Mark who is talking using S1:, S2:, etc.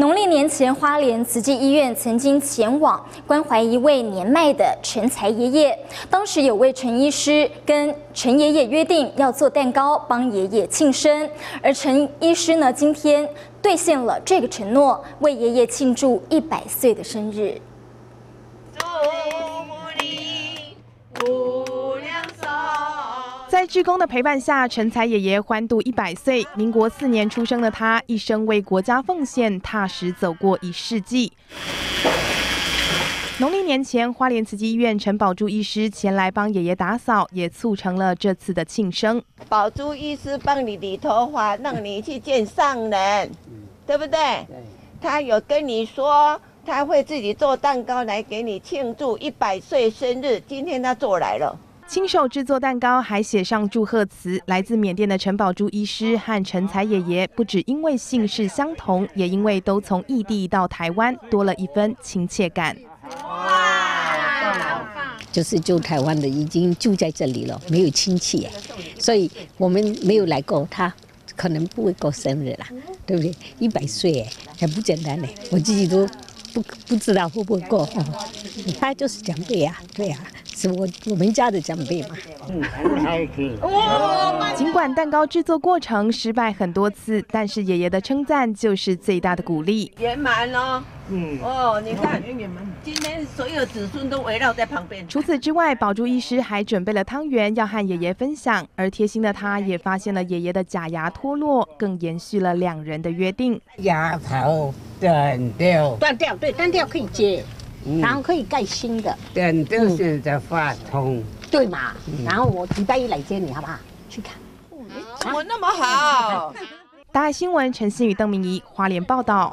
S1: 农历年前，花莲慈济医院曾经前往关怀一位年迈的陈才爷爷。当时有位陈医师跟陈爷爷约定要做蛋糕帮爷爷庆生，而陈医师呢，今天兑现了这个承诺，为爷爷庆祝一百岁的生日。
S2: 在志工的陪伴下，陈才爷爷欢度一百岁。民国四年出生的他，一生为国家奉献，踏实走过一世纪。农历年前，花莲慈济医院陈宝珠医师前来帮爷爷打扫，也促成了这次的庆生。
S3: 宝珠医师帮你理头发，让你去见上人，对不对？他有跟你说，他会自己做蛋糕来给你庆祝一百岁生日。今天他做来了。
S2: 亲手制作蛋糕，还写上祝贺词。来自缅甸的陈宝珠医师和陈才爷爷，不止因为姓氏相同，也因为都从异地到台湾，多了一分亲切感。
S4: 哇，就是就台湾的，已经住在这里了，没有亲戚，所以我们没有来过，他可能不会过生日啦，对不对？一百岁，还不简单呢，我自己都不不知道会不会过。他就是长辈啊，对呀。是我我们家的长辈嘛。
S2: 尽管蛋糕制作过程失败很多次，但是爷爷的称赞就是最大的鼓励。
S3: 圆满哦。嗯。哦，你看，今天所有子孙都围绕在旁边。
S2: 除此之外，宝珠医师还准备了汤圆要和爷爷分享，而贴心的他也发现了爷爷的假牙脱落，更延续了两人的约定。
S5: 牙头断掉。
S4: 断掉，对，断掉可以接。然后可以盖新的，
S5: 等到现在发通，
S4: 对嘛？然后我礼拜一来接你，好不好？去看，
S3: 怎么那么好？
S2: 大爱新闻陈思雨、邓明仪，花莲报道。